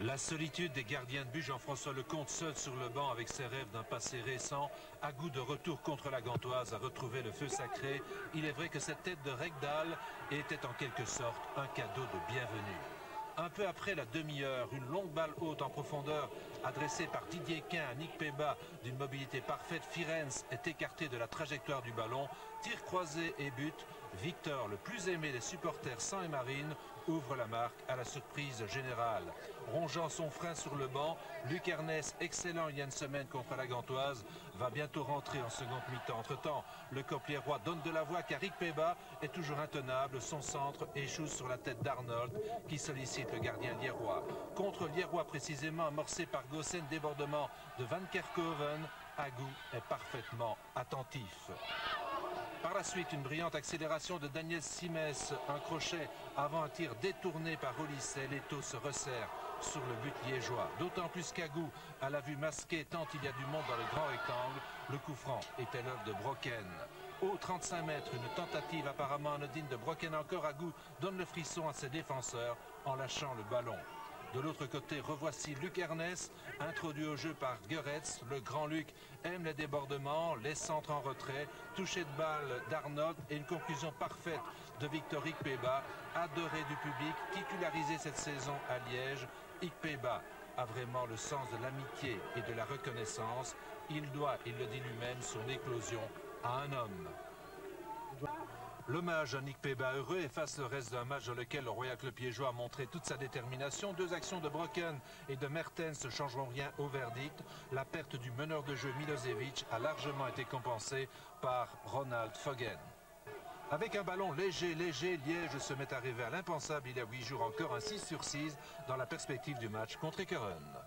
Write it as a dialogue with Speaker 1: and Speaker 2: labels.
Speaker 1: La solitude des gardiens de but, Jean-François Lecomte, seul sur le banc avec ses rêves d'un passé récent, à goût de retour contre la Gantoise, a retrouvé le feu sacré. Il est vrai que cette tête de Regdal était en quelque sorte un cadeau de bienvenue. Un peu après la demi-heure, une longue balle haute en profondeur adressée par Didier Quin à Nick Peba d'une mobilité parfaite. Firenze est écarté de la trajectoire du ballon. Tir croisé et but. Victor, le plus aimé des supporters sans et ouvre la marque à la surprise générale. Rongeant son frein sur le banc, Luc Ernest, excellent il y a une semaine contre la Gantoise, va bientôt rentrer en seconde mi-temps. Entre-temps, le Copliérois donne de la voix car Rick Peba est toujours intenable. Son centre échoue sur la tête d'Arnold qui sollicite le gardien Liérois. Contre Liérois précisément amorcé par Gossen, débordement de Van Kerkhoven, Agou est parfaitement attentif. Par la suite, une brillante accélération de Daniel Simès, un crochet avant un tir détourné par Olisset. Leto se resserre sur le but liégeois. D'autant plus qu'Agou a la vue masquée tant il y a du monde dans le grand rectangle. Le coup franc était l'œuvre de Brocken. Au 35 mètres, une tentative apparemment anodine de Brocken encore. Agou donne le frisson à ses défenseurs en lâchant le ballon. De l'autre côté, revoici Luc Ernest, introduit au jeu par Goretz. Le grand Luc aime les débordements, les centres en retrait, toucher de balle d'Arnold et une conclusion parfaite de Victor Ikpeba, adoré du public, titularisé cette saison à Liège. Ikpeba a vraiment le sens de l'amitié et de la reconnaissance. Il doit, il le dit lui-même, son éclosion un homme. L'hommage à Nick Peba heureux efface le reste d'un match dans lequel le Royal Club Piégeois a montré toute sa détermination. Deux actions de Brocken et de Mertens ne changeront rien au verdict. La perte du meneur de jeu Milosevic a largement été compensée par Ronald Fogen. Avec un ballon léger, léger, Liège se met à rêver à l'impensable il y a huit jours encore un 6 sur 6 dans la perspective du match contre Ekeren.